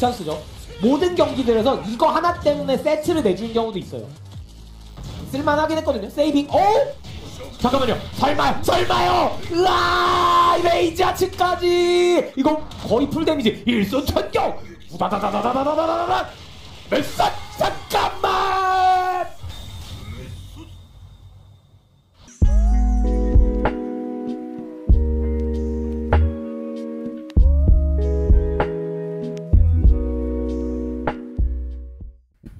빅찬스죠. 모든 경기들에서 이거 하나 때문에 세트를 내주는 경우도 있어요. 쓸만하긴 했거든요. 세이빙. 어? 잠깐만요. 설마, 설마요. 으아, 레이저츠까지. 이거 거의 풀 데미지 일손 천경. 우다다다다다다다다다. 몇 살 잠깐만.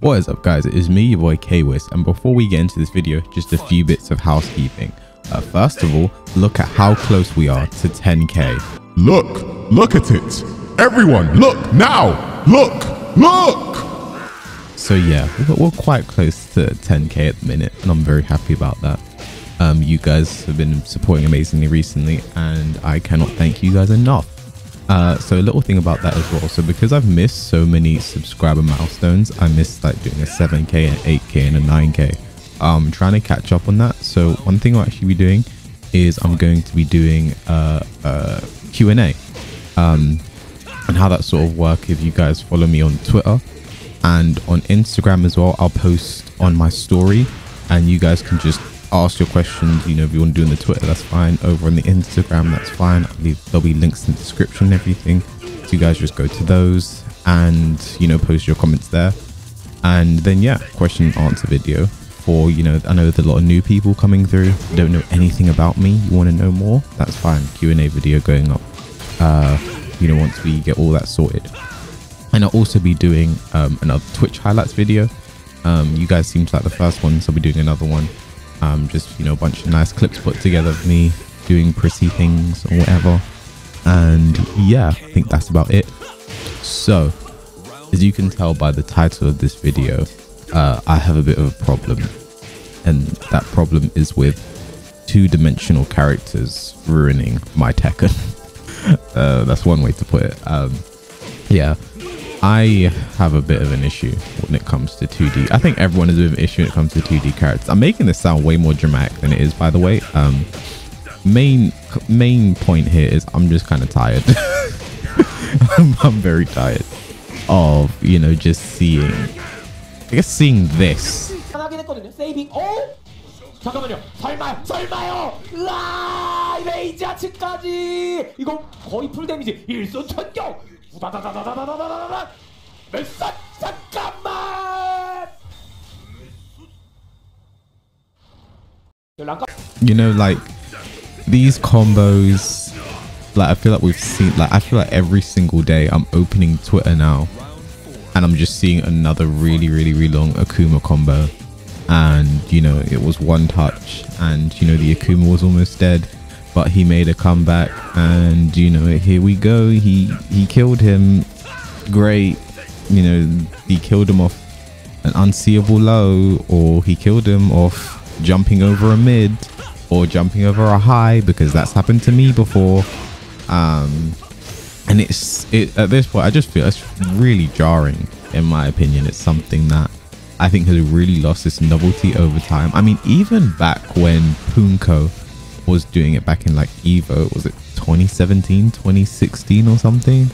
What is up guys, it is me, your boy K-Wiss, and before we get into this video, just a few bits of housekeeping. Uh, first of all, look at how close we are to 10k. Look! Look at it! Everyone, look now! Look! Look! So yeah, we're, we're quite close to 10k at the minute, and I'm very happy about that. Um, you guys have been supporting amazingly recently, and I cannot thank you guys enough. Uh, so a little thing about that as well. So because I've missed so many subscriber milestones, I missed like doing a 7k, an 8k, and a 9k. I'm trying to catch up on that. So one thing I'll actually be doing is I'm going to be doing uh, uh, Q&A. Um, and how that sort of work if you guys follow me on Twitter and on Instagram as well. I'll post on my story and you guys can just ask your questions. You know, if you want to do on the Twitter, that's fine. Over on the Instagram, that's fine. Leave, there'll be links in the description and everything. So you guys just go to those and, you know, post your comments there. And then, yeah, question and answer video for, you know, I know there's a lot of new people coming through. Don't know anything about me. You want to know more? That's fine. Q&A video going up. Uh, you know, once we get all that sorted. And I'll also be doing um, another Twitch highlights video. Um, you guys seem to like the first one, so I'll be doing another one. Um, just, you know, a bunch of nice clips put together of me doing prissy things or whatever. And yeah, I think that's about it. So, as you can tell by the title of this video, uh, I have a bit of a problem. And that problem is with two-dimensional characters ruining my Tekken. uh, that's one way to put it. Um, yeah, I have a bit of an issue when it comes to 2D. I think everyone has a bit of an issue when it comes to 2D characters. I'm making this sound way more dramatic than it is, by the way. Um, main main point here is I'm just kind of tired. I'm, I'm very tired of you know just seeing. I guess seeing this. 하긴 했거든요. 세이빙. 어? 잠깐만요. 설마, 설마요. 으아, 레이저츠까지. 이거 거의 풀 데미지 일손천경. You know, like these combos, like I feel like we've seen, like I feel like every single day I'm opening Twitter now and I'm just seeing another really, really, really long Akuma combo. And, you know, it was one touch and, you know, the Akuma was almost dead but he made a comeback and you know here we go. He he killed him. Great. You know he killed him off an unseeable low or he killed him off jumping over a mid or jumping over a high because that's happened to me before. Um and it's it at this point i just feel it's really jarring in my opinion. It's something that i think has really lost its novelty over time. I mean even back when punko was doing it back in like evo was it 2017 2016 or something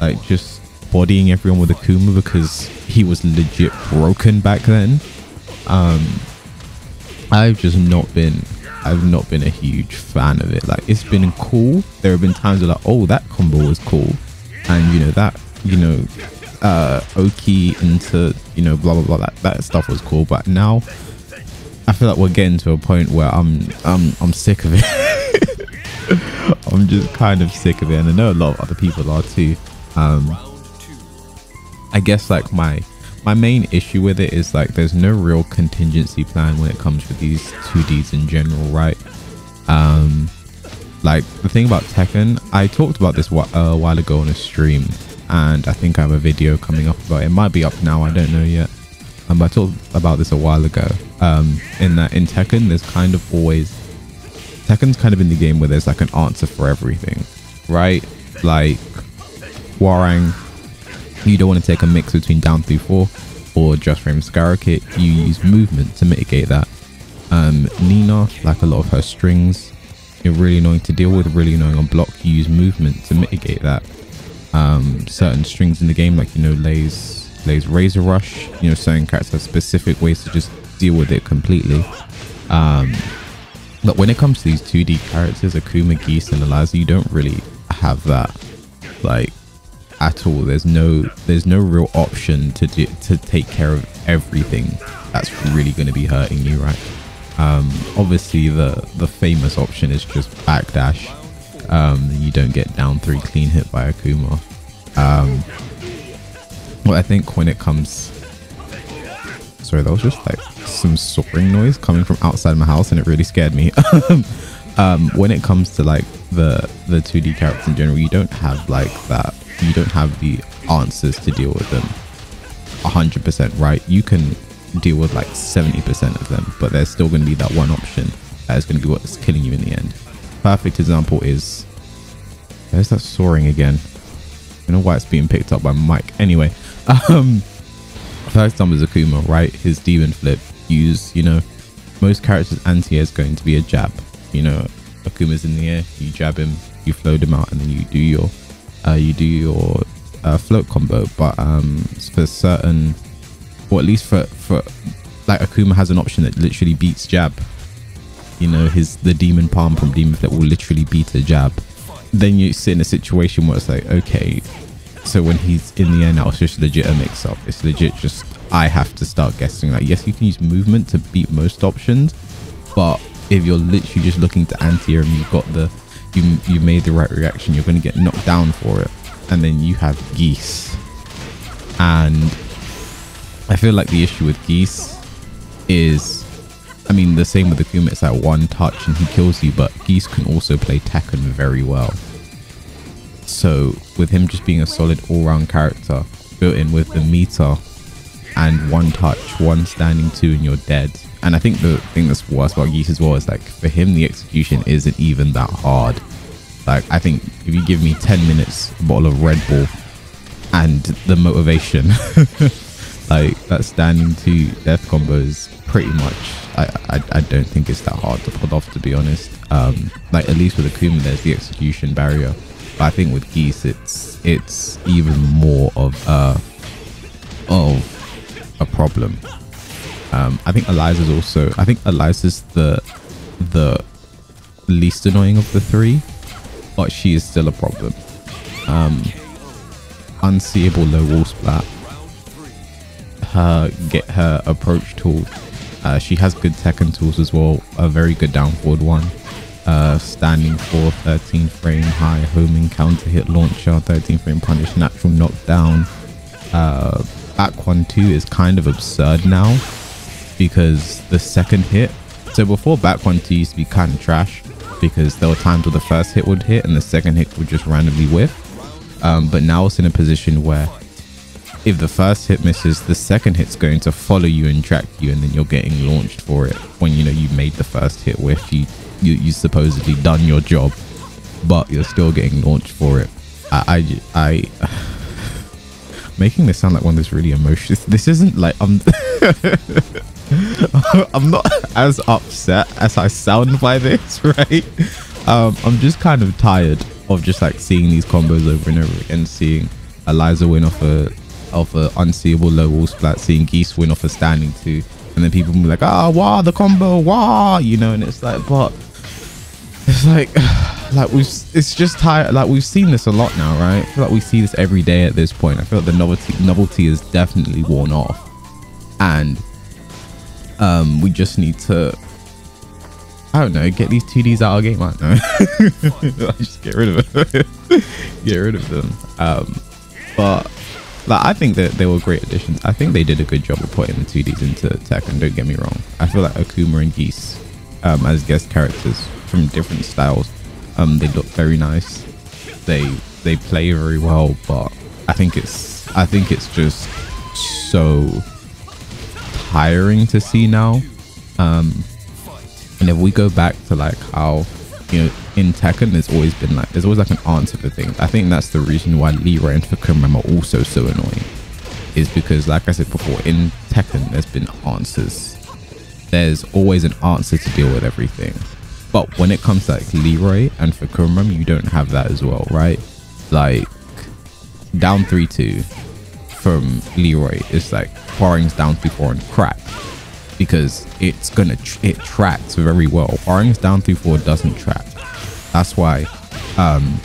like just bodying everyone with akuma because he was legit broken back then um I've just not been I've not been a huge fan of it. Like it's been cool. There have been times where like, oh, that combo was cool. And you know, that, you know, uh Oki into, you know, blah blah blah that, that stuff was cool. But now I feel like we're getting to a point where I'm I'm I'm sick of it. I'm just kind of sick of it. And I know a lot of other people are too. Um I guess like my my main issue with it is like there's no real contingency plan when it comes to these 2ds in general right um like the thing about tekken i talked about this wh- a while ago on a stream and i think i have a video coming up about it, it might be up now i don't know yet um, i talked about this a while ago. Um in that in tekken there's kind of always tekken's kind of in the game where there's like an answer for everything right? Like Hwoarang you don't want to take a mix between down through four or just frame skyrocket you use movement to mitigate that. Um nina like a lot of her strings you're really annoying to deal with really annoying on block. You use movement to mitigate that. Um, certain strings in the game, like you know, Lei's Lei's Razor Rush. You know, certain characters have specific ways to just deal with it completely. Um, but when it comes to these 2D characters, Akuma, Geese, and Eliza, you don't really have that, like, at all. There's no there's no real option to do, to take care of everything that's really going to be hurting you, right? Um, obviously, the the famous option is just backdash. Um, you don't get down three clean hit by Akuma. Um, well, I think when it comes, sorry, that was just like some soaring noise coming from outside my house, and it really scared me. um, when it comes to like the the 2D characters in general, you don't have like that. You don't have the answers to deal with them. 100% right. You can deal with like 70% of them, but there's still going to be that one option that is going to be what's killing you in the end. Perfect example is there's that soaring again. I don't know why it's being picked up by mic. Anyway, um, first time is Akuma, right? His demon flip. Use, you know, most characters' anti-air is going to be a jab. You know, Akuma's in the air, you jab him, you float him out, and then you do your, uh, you do your uh, float combo. But um, for certain or at least for for like Akuma has an option that literally beats jab. You know, his the demon palm from demon flip will literally beat a jab. Then you sit in a situation where it's like, okay, so when he's in the air now, it's just legit a mix up. It's legit just I have to start guessing. Like, yes, you can use movement to beat most options, but if you're literally just looking to anti-air and you've got the you you made the right reaction, you're going to get knocked down for it. And then you have geese, and I feel like the issue with Geese is, I mean, the same with Akuma. It's like one touch and he kills you, but Geese can also play Tekken very well. So with him just being a solid all-round character, built in with the meter and one touch, one standing two, and you're dead. And I think the thing that's worse about Geese as well is like for him the execution isn't even that hard. Like I think if you give me 10 minutes, a bottle of Red Bull, and the motivation like that standing two death combo is pretty much I, I i don't think it's that hard to pull off to be honest um like at least with akuma there's the execution barrier but i think with geese it's it's even more of a of a problem um i think eliza's also i think eliza's the the least annoying of the three but she is still a problem um unseeable low wall splat her get her approach tool. Uh, she has good Tekken tools as well. A very good down forward one. Uh, standing for 13 frame high homing counter hit launcher, 13 frame punish, natural knockdown. Uh, back one two is kind of absurd now because the second hit. So before back one two used to be kind of trash because there were times where the first hit would hit and the second hit would just randomly whiff. Um, but now it's in a position where if the first hit misses, the second hit's going to follow you and track you, and then you're getting launched for it. When you know you made the first hit whiff, you you, you supposedly done your job, but you're still getting launched for it. I I, I making this sound like one that's really emotional. This isn't like I'm. I'm not as upset as I sound by this, right? Um, I'm just kind of tired of just like seeing these combos over and over again, seeing Eliza win off a of an unseeable low wall splat, seeing Geese win off a standing two, and then people be like, ah, oh, wow, the combo, wow, you know, and it's like, but it's like, like we've, it's just tired. Like we've seen this a lot now, right? I feel like we see this every day at this point. I feel like the novelty, novelty is definitely worn off, and um, we just need to I don't know, get these 2Ds out of our game. I don't know. just get rid of them. get rid of them. Um, but like I think that they were great additions. I think they did a good job of putting the 2Ds into Tekken. Don't get me wrong. I feel like Akuma and Geese um, as guest characters from different styles, um, they look very nice. They they play very well, but I think it's I think it's just so tiring to see now. Um, and if we go back to like how you know, in Tekken, there's always been like, there's always like an answer for things. I think that's the reason why Leroy and Fakum are also so annoying. Is because, like I said before, in Tekken, there's been answers. There's always an answer to deal with everything. But when it comes to like Leroy and Fahkumram, you don't have that as well, right? Like, down 3 2 from Leroy is like Hwoarang's down 3 4 and crack because it's gonna tr- it tracks very well. Hwoarang's down 3 4 doesn't track. That's why, um,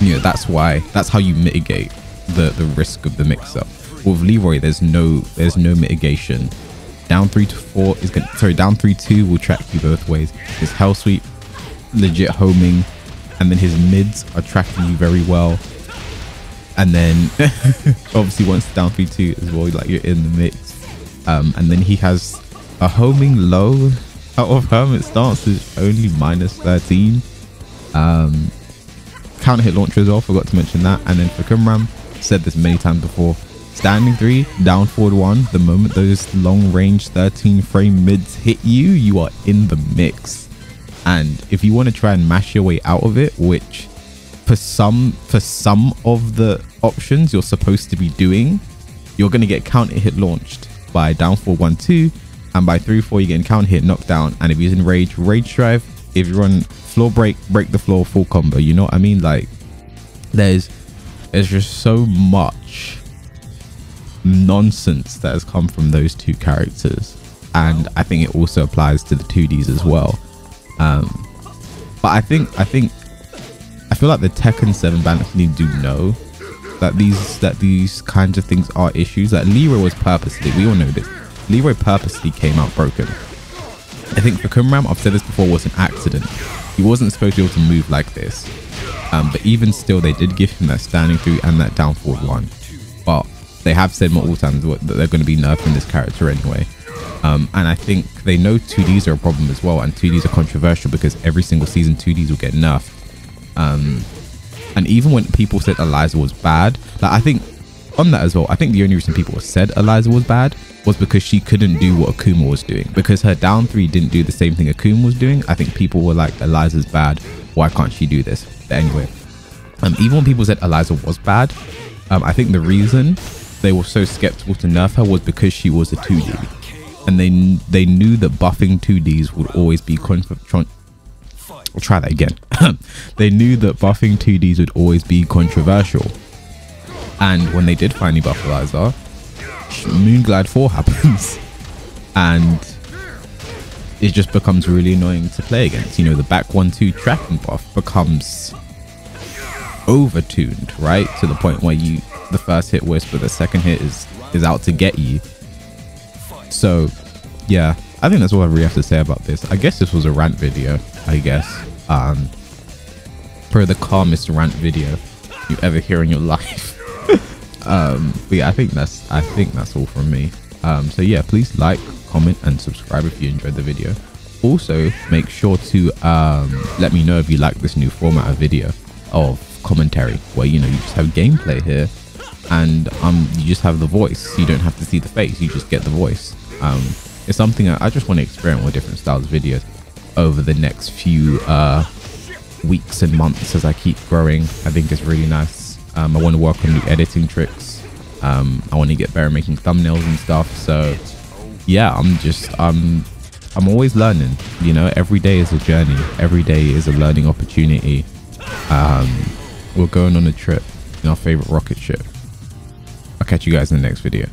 you know, that's why that's how you mitigate the the risk of the mix up. With Leroy, there's no there's no mitigation. Down three to four is gonna sorry down three two will track you both ways. His hell sweep, legit homing, and then his mids are tracking you very well. And then obviously once down three two as well, like you're in the mix. Um, and then he has a homing low out of Hermit stance is only minus 13. Um, counter hit launcher as well, forgot to mention that. And then Fahkumram, said this many times before, standing three, down forward one, the moment those long range 13 frame mids hit you, you are in the mix. And if you want to try and mash your way out of it, which for some for some of the options you're supposed to be doing, you're gonna get counter hit launched by down four one two, and by three four you're getting counter hit knocked down. And if you're using rage, rage drive, if you're on floor break, break the floor, full combo. You know what I mean? Like there's there's just so much nonsense that has come from those two characters, and I think it also applies to the 2Ds as well. Um, but I think I think I feel like the Tekken 7 balance need do know that these that these kinds of things are issues. That Leroy was purposely, we all know this. Leroy purposely came out broken. I think Fahkumram, I've said this before, was an accident. He wasn't supposed to be able to move like this. Um, but even still, they did give him that standing through and that down forward one. They have said multiple times that they're going to be nerfing this character anyway. Um, and I think they know 2Ds are a problem as well, and 2Ds are controversial because every single season 2Ds will get nerfed. Um, and even when people said Eliza was bad, like I think on that as well, I think the only reason people said Eliza was bad was because she couldn't do what Akuma was doing. Because her down three didn't do the same thing Akuma was doing. I think people were like, Eliza's bad. Why can't she do this? But anyway, um, even when people said Eliza was bad, um, I think the reason they were so skeptical to nerf her was because she was a 2D. And they they knew that buffing 2Ds would always be con- tron- I'll try that again. they knew that buffing 2Ds would always be controversial. And when they did finally buff Eliza, Moonglide 4 happens. and it just becomes really annoying to play against. You know, the back 1 2 tracking buff becomes over tuned, right? To the point where you the first hit whisper, the second hit is is out to get you. So yeah, I think that's all I really have to say about this. I guess this was a rant video, I guess. Um probably the calmest rant video you ever hear in your life. um but yeah, I think that's I think that's all from me. Um so yeah, please like, comment and subscribe if you enjoyed the video. Also, make sure to um let me know if you like this new format of video of commentary. Where you know you just have gameplay here and um you just have the voice. You don't have to see the face you just get the voice. Um it's something i, I just want to experiment with different styles of videos over the next few uh weeks and months as i keep growing. I think it's really nice. Um i want to work on new editing tricks. Um i want to get better at making thumbnails and stuff so yeah i'm just um i'm always learning you know? Every day is a journey. Every day is a learning opportunity. Um we're going on a trip in our favorite rocket ship. I'll catch you guys in the next video